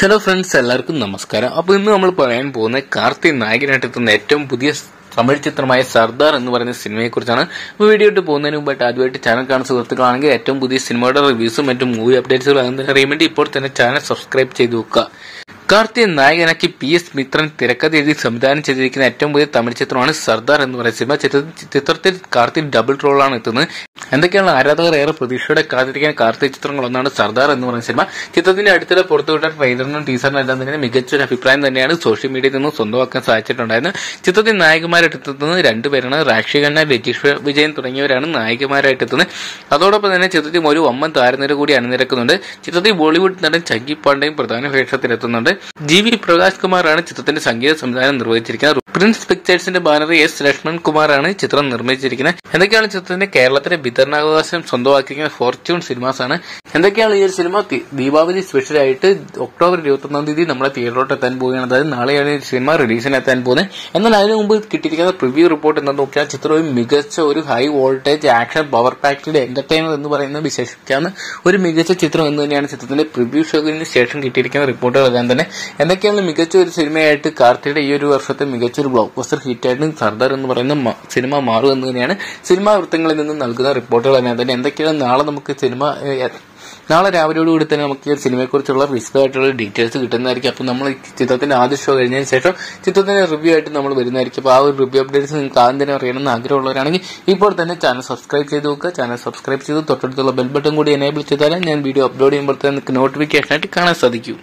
Hello friends എല്ലാവർക്കും നമസ്കാരം. അപ്പോൾ ഇന്ന് നമ്മൾ പറയാൻ പോകുന്ന കാർത്തി നായകനായിട്ട് എത്തുന്ന ഏറ്റവും പുതിയ തമിഴ് ചിത്രമായ സർദാർ എന്ന് പറയുന്ന സിനിമയെ കുറിച്ചാണ് വീഡിയോ ഇട്ട് പോകുന്നതിന് മുമ്പായിട്ട് ആദ്യമായിട്ട് ചാനൽ കാണുന്ന സുഹൃത്തുക്കളാണെങ്കിൽ ഏറ്റവും പുതിയ സിനിമയുടെ റിവ്യൂസും മറ്റും മൂവി അപ്ഡേറ്റ്സുകളും അങ്ങനെ അറിയാൻ വേണ്ടി ഇപ്പോൾ തന്നെ ചാനൽ സബ്സ്ക്രൈബ് ചെയ്ത് വെക്കുക. കാർത്തിയെ നായകനാക്കി പി എസ് മിത്രൻ തിരക്കഥ എഴുതി സംവിധാനം ചെയ്തിരിക്കുന്ന ഏറ്റവും പുതിയ തമിഴ് ചിത്രമാണ് സർദാർ എന്ന് പറയുന്ന സിനിമ. ചിത്രത്തിൽ കാർത്തി ഡബിൾ റോളാണ് എത്തുന്നത്. എന്തൊക്കെയാണ് ആരാധകർ ഏറെ പ്രതീക്ഷയോടെ കാത്തിരിക്കാൻ കാർത്തി ചിത്രങ്ങൾ ഒന്നാണ് സർദാർ എന്ന് പറയുന്ന സിനിമ. ചിത്രത്തിന്റെ അടുത്തിടെ പുറത്തുവിട്ട ട്രെയിലറിനും ടീസറിനും എല്ലാം തന്നെ മികച്ചൊരു അഭിപ്രായം തന്നെയാണ് സോഷ്യൽ മീഡിയയിൽ നിന്ന് സ്വന്തമാക്കാൻ സാധിച്ചിട്ടുണ്ടായിരുന്നത്. ചിത്രത്തിൽ നായകന്മാരായിട്ട് രണ്ടുപേരാണ്. രാക്ഷി ഖന്ന രജീഷ് വിജയൻ തുടങ്ങിയവരാണ് നായകന്മാരായിട്ട് എത്തുന്നത്. അതോടൊപ്പം തന്നെ ചിത്രത്തിൽ ഒരു വമ്മൻ താരനിര കൂടി അണിനിരക്കുന്നുണ്ട്. ചിത്രത്തിൽ ബോളിവുഡ് നടൻ ചങ്കി പാണ്ഡെയും പ്രധാന വേഷത്തിലെത്തുന്നുണ്ട്. ജി വി പ്രകാശ് കുമാറാണ് ചിത്രത്തിന്റെ സംഗീത സംവിധാനം നിർവഹിച്ചിരിക്കുന്നത്. പ്രിൻസ് പിക്ചേഴ്സിന്റെ ബാനർ എസ് ലക്ഷ്മൺ കുമാറാണ് ചിത്രം നിർമ്മിച്ചിരിക്കുന്നത്. എന്തൊക്കെയാണ് ചിത്രത്തിന്റെ കേരളത്തിലെ വിതരണാവകാശം സ്വന്തമാക്കിയിരിക്കുന്ന ഫോർച്യൂൺ സിനിമാസ് ആണ് എന്തൊക്കെയാണ് ഈ ഒരു സിനിമ? ദീപാവലി സ്പെഷ്യൽ ആയിട്ട് ഒക്ടോബർ ഇരുപത്തി ഒന്നാം തീയതി നമ്മളെ തിയേറ്ററിലോട്ട് എത്താൻ പോവുകയാണ്. അതായത് നാളെയാണ് ഈ സിനിമ റിലീസിന് എത്താൻ പോകുന്നത്. എന്നാൽ അതിനു മുമ്പ് കിട്ടിയിരിക്കുന്ന പ്രിവ്യൂ റിപ്പോർട്ട് എന്താ നോക്കിയാൽ ചിത്രം ഒരു മികച്ച ഒരു high voltage action power packed entertainer എന്ന് പറയുന്നത് വിശേഷിക്കാവുന്ന ഒരു മികച്ച ചിത്രം എന്ന് തന്നെയാണ് ചിത്രത്തിന്റെ പ്രിവ്യൂ ഷോക്കിന് ശേഷം കിട്ടിയിരിക്കുന്ന റിപ്പോർട്ടുകൾ എല്ലാം തന്നെ. എന്തൊക്കെയാണ് മികച്ച ഒരു സിനിമയായിട്ട് കാർത്തിയുടെ ഈ ഒരു വർഷത്തെ മികച്ച ഒരു ബ്ലോക്ക് ബസ്റ്റർ ഹിറ്റായിട്ട് സർദാർ എന്ന് പറയുന്ന സിനിമ മാറും എന്ന് തന്നെയാണ് സിനിമാ വൃത്തങ്ങളിൽ നിന്ന് നൽകുന്ന റിപ്പോർട്ടുകൾ തന്നെ. എന്തൊക്കെയാണ് നാളെ നമുക്ക് സിനിമ നാളെ രാവിലെയോടുകൂടി തന്നെ നമുക്ക് ഈ സിനിമയെക്കുറിച്ചുള്ള വിശദമായിട്ടുള്ള ഡീറ്റെയിൽസ് കിട്ടുന്നതായിരിക്കും. അപ്പോൾ നമ്മൾ ചിത്രത്തിന്റെ ആദ്യ ഷോ കഴിഞ്ഞതിന് ശേഷം ചിത്രത്തിന്റെ റിവ്യൂ ആയിട്ട് നമ്മൾ വരുന്നതായിരിക്കും. അപ്പോൾ ആ ഒരു റിവ്യൂ അപ്ഡേറ്റ്സ് നിങ്ങൾക്ക് ആദ്യം തന്നെ അറിയണമെന്ന് ആഗ്രഹമുള്ളവരാണെങ്കിൽ ഇപ്പോൾ തന്നെ ചാനൽ സബ്സ്ക്രൈബ് ചെയ്ത് നോക്കുക. ചാനൽ സബ്സ്ക്രൈബ് ചെയ്ത് തൊട്ടടുത്തുള്ള ബെൽ ബട്ടൺ കൂടി എനേബിൾ ചെയ്താലും ഞാൻ വീഡിയോ അപ്ലോഡ് ചെയ്യുമ്പോൾ തന്നെ നിങ്ങൾക്ക് നോട്ടിഫിക്കേഷൻ ആയിട്ട് കാണാൻ സാധിക്കും.